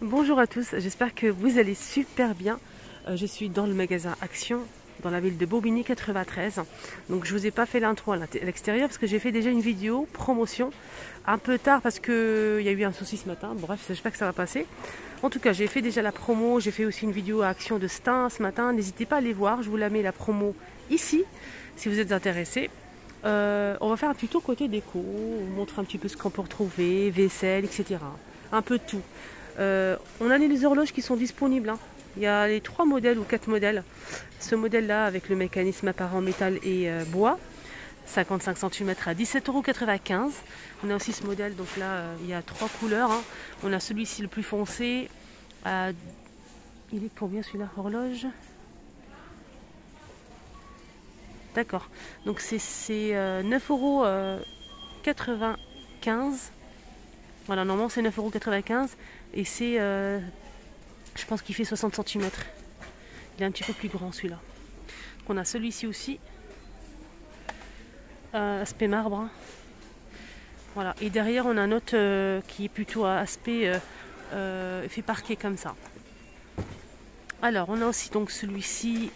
Bonjour à tous, j'espère que vous allez super bien. Euh, je suis dans le magasin Action, dans la ville de Bobigny 93. Donc je vous ai pas fait l'intro à l'extérieur parce que j'ai fait déjà une vidéo promotion un peu tard parce qu'il y a eu un souci ce matin. Bref, j'espère que ça va passer. En tout cas, j'ai fait déjà la promo, j'ai fait aussi une vidéo à Action de Stein ce matin. N'hésitez pas à aller voir, je vous la mets la promo ici si vous êtes intéressés. Euh, on va faire un petit tour côté déco, vous montrer un petit peu ce qu'on peut retrouver, vaisselle, etc. Un peu tout. Euh, on a les horloges qui sont disponibles. Hein. Il y a les trois modèles ou quatre modèles. Ce modèle-là avec le mécanisme apparent métal et euh, bois, 55 cm à 17,95€. On a aussi ce modèle, donc là il y a trois couleurs. Hein. On a celui-ci le plus foncé. Il est combien celui-là Horloge? D'accord. Donc c'est 9,95€. Euh, voilà, normalement c'est 9,95€ et c'est, euh, je pense qu'il fait 60 cm. Il est un petit peu plus grand celui-là. On a celui-ci aussi, euh, aspect marbre. Hein. Voilà. Et derrière on a un autre qui est plutôt à aspect fait parquet comme ça. Alors on a aussi donc celui-ci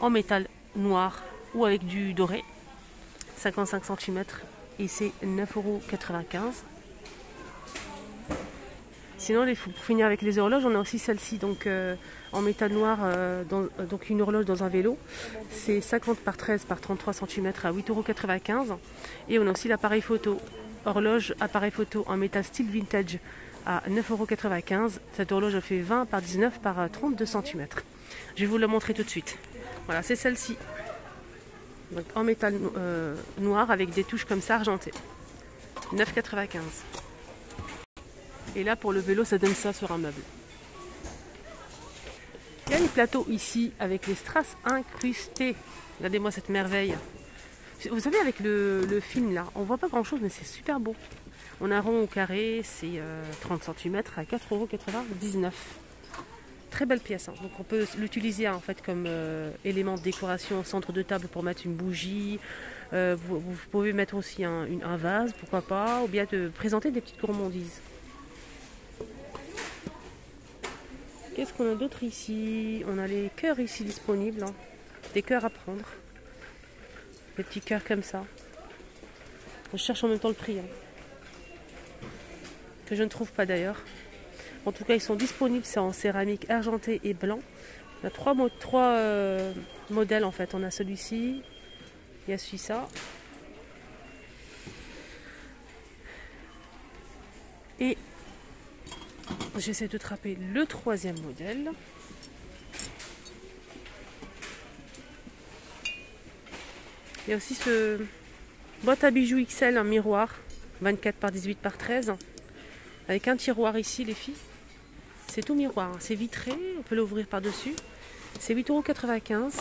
en métal noir ou avec du doré. 55 cm et c'est 9,95€. Sinon, pour finir avec les horloges, on a aussi celle-ci donc euh, en métal noir, euh, euh, donc une horloge dans un vélo. C'est 50 par 13 par 33 cm à 8,95€. Et on a aussi l'appareil photo, horloge appareil photo en métal style vintage à 9,95€. Cette horloge fait 20 par 19 par 32 cm. Je vais vous la montrer tout de suite. Voilà, c'est celle-ci. en métal noir avec des touches comme ça argentées. 9,95. Et là pour le vélo ça donne ça sur un meuble. Il y a les plateaux ici avec les strass incrustés. Regardez-moi cette merveille. Vous savez avec le, film là, on voit pas grand chose mais c'est super beau. On a rond au carré, c'est 30 cm à 4,99€. Très belle pièce. Hein. Donc on peut l'utiliser en fait comme euh, élément de décoration au centre de table pour mettre une bougie. Euh, vous, pouvez mettre aussi un, vase, pourquoi pas, ou bien de présenter des petites gourmandises. Qu'est-ce qu'on a d'autre ici? On a les cœurs ici disponibles. Hein. Des cœurs à prendre. Des petits cœurs comme ça. Je cherche en même temps le prix. Hein. Que je ne trouve pas d'ailleurs. En tout cas, ils sont disponibles, c'est en céramique argenté et blanc. On a trois, euh, modèles en fait. On a celui-ci, il y a celui-ci. Et j'essaie de trapper le troisième modèle. Il y a aussi ce boîte à bijoux XL, un miroir, 24 par 18 par 13, avec un tiroir ici les filles. C'est tout miroir, hein. c'est vitré, on peut l'ouvrir par-dessus. C'est 8,95€.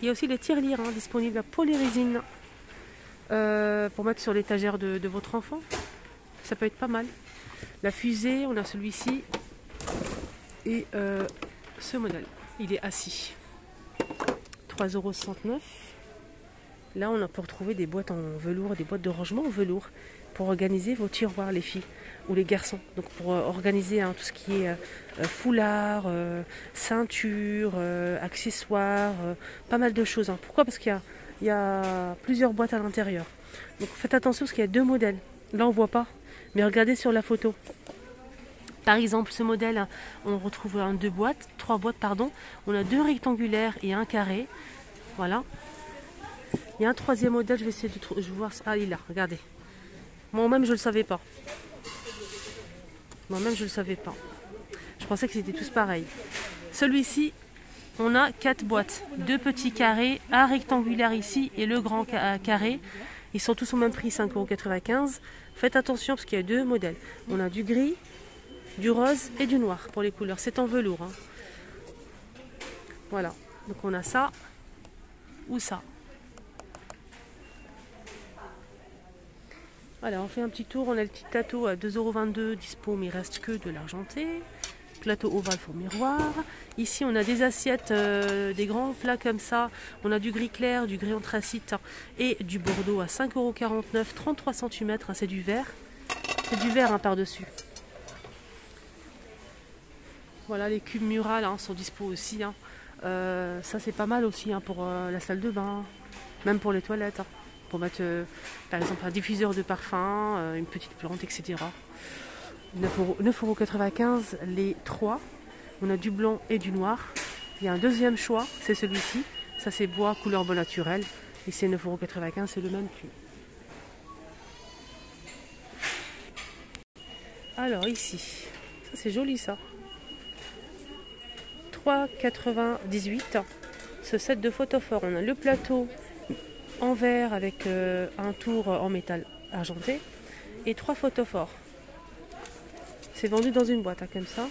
Il y a aussi les tirelires hein, disponibles à polyrésine euh, pour mettre sur l'étagère de, votre enfant. Ça peut être pas mal. La fusée, on a celui-ci et euh, ce modèle. Il est assis. 3,69€. Là, on a pour trouver des boîtes en velours, des boîtes de rangement en velours pour organiser vos tiroirs, les filles ou les garçons. Donc pour euh, organiser hein, tout ce qui est euh, foulard, ceinture, accessoires, pas mal de choses. Hein. Pourquoi? Parce qu'il y, a plusieurs boîtes à l'intérieur. Donc faites attention parce qu'il y a deux modèles. Là on voit pas, mais regardez sur la photo. Par exemple, ce modèle, on retrouve deux boîtes, trois boîtes pardon. On a deux rectangulaires et un carré. Voilà. Il y a un troisième modèle, je vais essayer de trouver. Je voir. Ah, il est là, regardez. Moi-même, je ne le savais pas. Moi-même, je ne le savais pas. Je pensais que c'était tous pareils. Celui-ci, on a quatre boîtes. Deux petits carrés, un rectangulaire ici et le grand carré. Ils sont tous au même prix, 5,95€. Faites attention parce qu'il y a deux modèles. On a du gris, du rose et du noir pour les couleurs. C'est en velours. Hein. Voilà. Donc on a ça ou ça. Voilà, on fait un petit tour. On a le petit plateau à 2,22€ dispo, mais il reste que de l'argenté. Plateau ovale pour miroir. Ici, on a des assiettes, euh, des grands plats comme ça. On a du gris clair, du gris anthracite et du bordeaux à 5,49€, 33 cm. c'est du verre. C'est du verre hein, par-dessus. Voilà, les cubes murales hein, sont dispo aussi. Hein. Euh, ça, c'est pas mal aussi pour euh, la salle de bain, même pour les toilettes. Pour mettre, par exemple, un diffuseur de parfum, une petite plante, etc. 9,95€ les trois. On a du blanc et du noir. Il y a un deuxième choix, c'est celui-ci. Ça, c'est bois couleur bois naturel. Et c'est 9,95€, c'est le même prix. Alors ici, ça c'est joli ça. 3,98 ce set de photophores. On a le plateau en verre avec euh, un tour en métal argenté et trois photophores. C'est vendu dans une boîte, hein, comme ça.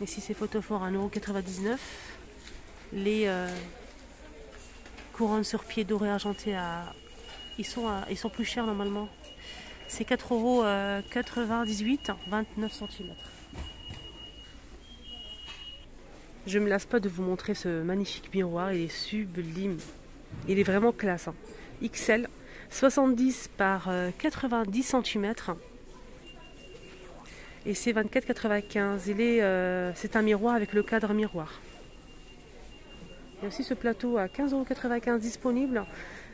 Ici, c'est photophores à 1,99€. Les euh, couronnes sur pied doré argenté, à... ils, sont ils sont plus chers normalement. C'est 4,98€, 29 cm. Je ne me lasse pas de vous montrer ce magnifique miroir, il est sublime. Il est vraiment classe. Hein. XL, 70 par 90 euh, cm. Et c'est 24,95. Il est, euh, c'est un miroir avec le cadre miroir. Il y a aussi ce plateau à 15,95€ disponible.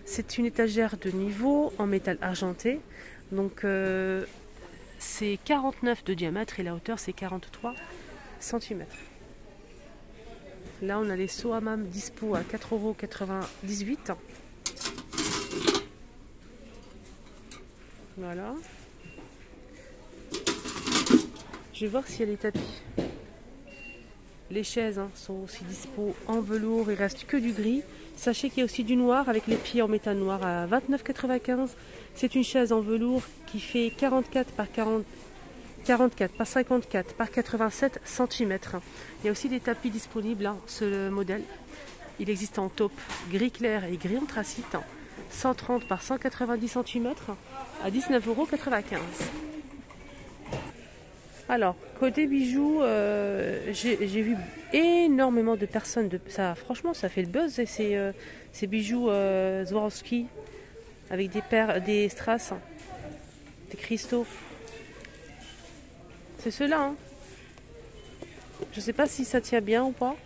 C'est une étagère de niveau en métal argenté. Donc euh, c'est 49 de diamètre et la hauteur c'est 43 cm. Là, on a les Soamam dispo à 4,98€. Voilà. Je vais voir s'il y a les tapis. Les chaises hein, sont aussi dispo en velours. Il reste que du gris. Sachez qu'il y a aussi du noir avec les pieds en métal noir à 29,95. C'est une chaise en velours qui fait 44 par 40 44 par 54 par 87 cm. Il y a aussi des tapis disponibles, hein, ce modèle. Il existe en taupe gris clair et gris anthracite, 130 par 190 cm à 19,95 euros. Alors, côté bijoux, euh, j'ai vu énormément de personnes. Ça, franchement, ça fait le buzz. Ces, euh, ces bijoux euh, Swarovski avec des paires, des strass, des cristaux. C'est ceux-là. Hein. Je ne sais pas si ça tient bien ou pas.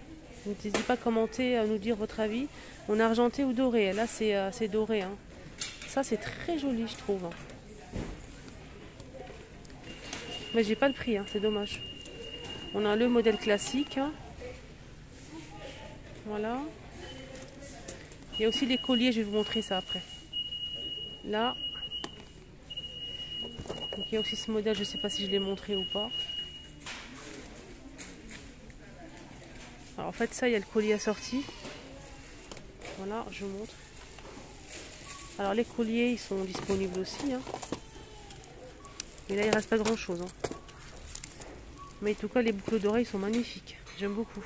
N'hésitez pas à commenter, à nous dire votre avis. On a argenté ou doré. Là, c'est euh, doré. Hein. Ça, c'est très joli, je trouve. Mais j'ai pas le prix, hein, c'est dommage. On a le modèle classique. Voilà. Il y a aussi les colliers, je vais vous montrer ça après. Là, il y a aussi ce modèle, je ne sais pas si je l'ai montré ou pas. Alors en fait ça, il y a le collier assorti. Voilà, je vous montre. Alors les colliers, ils sont disponibles aussi. Hein. Mais là, il reste pas grand chose. Hein. Mais en tout cas, les boucles d'oreilles sont magnifiques. J'aime beaucoup.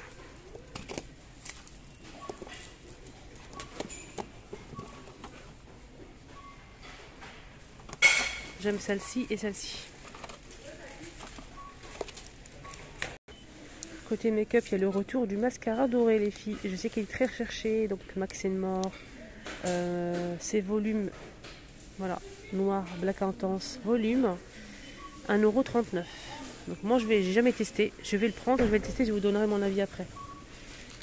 J'aime celle-ci et celle-ci. Côté make-up, il y a le retour du mascara doré, les filles. Je sais qu'il est très recherché, donc Max Mort. Euh, c'est volume, voilà, noir, black intense, volume, 1,39€. Donc moi, je vais, jamais testé. Je vais le prendre, je vais le tester, je vous donnerai mon avis après.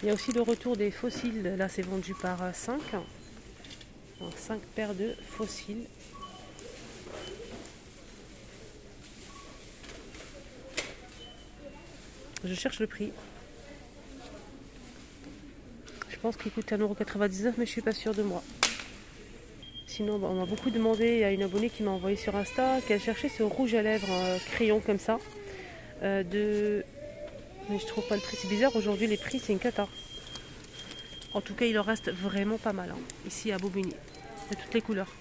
Il y a aussi le retour des fossiles. Là, c'est vendu par 5. 5 paires de fossiles. Je cherche le prix. Je pense qu'il coûte 1,99€ mais je suis pas sûre de moi. Sinon, on m'a beaucoup demandé, a une abonnée qui m'a envoyé sur Insta qu'elle cherchait ce rouge à lèvres euh, crayon comme ça. Euh, de... Mais je trouve pas le prix, c'est bizarre, aujourd'hui les prix c'est une cata. En tout cas, il en reste vraiment pas mal, hein, ici à Bobigny, de toutes les couleurs.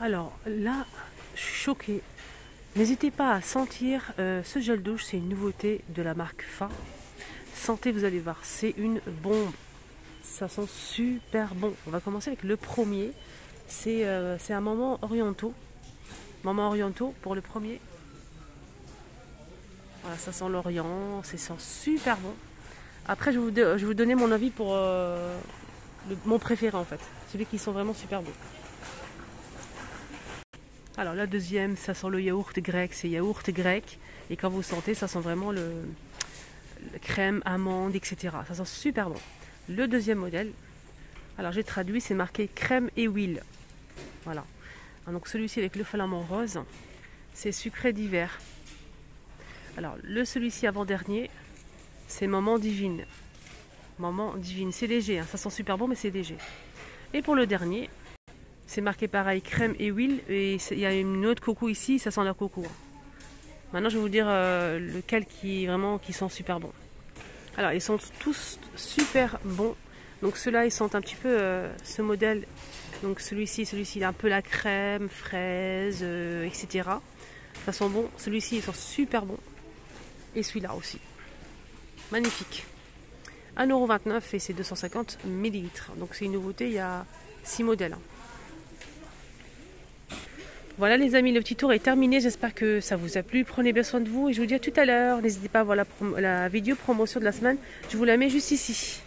Alors là, je suis choquée. N'hésitez pas à sentir euh, ce gel douche, c'est une nouveauté de la marque Fa. Sentez, vous allez voir, c'est une bombe. Ça sent super bon. On va commencer avec le premier. C'est euh, un moment orientaux. Moment orientaux pour le premier. Voilà, ça sent l'Orient, ça sent super bon. Après, je vais vous, donner mon avis pour euh, mon préféré en fait. Celui qui sont vraiment super bons. Alors la deuxième, ça sent le yaourt grec, c'est yaourt grec. Et quand vous sentez, ça sent vraiment le, crème, amande, etc. Ça sent super bon. Le deuxième modèle, alors j'ai traduit, c'est marqué crème et huile. Voilà. Ah, donc celui-ci avec le flamant rose, c'est sucré d'hiver. Alors le celui-ci avant-dernier, c'est moment divine. Moment divine, c'est léger, hein. ça sent super bon mais c'est léger. Et pour le dernier, c'est marqué pareil, crème et huile. Et il y a une autre coco ici, ça sent la coco. Maintenant, je vais vous dire euh, lequel qui vraiment qui sent super bon. Alors, ils sont tous super bons. Donc, ceux-là, ils sentent un petit peu euh, ce modèle. Donc, celui-ci, celui-ci, il a un peu la crème, fraise, euh, etc. Ça sent bon. Celui-ci, il sent super bon. Et celui-là aussi. Magnifique. 1,29€ et c'est 250 ml. Donc, c'est une nouveauté. Il y a 6 modèles. Voilà les amis, le petit tour est terminé. J'espère que ça vous a plu. Prenez bien soin de vous et je vous dis à tout à l'heure. N'hésitez pas à voir la vidéo promotion de la semaine. Je vous la mets juste ici.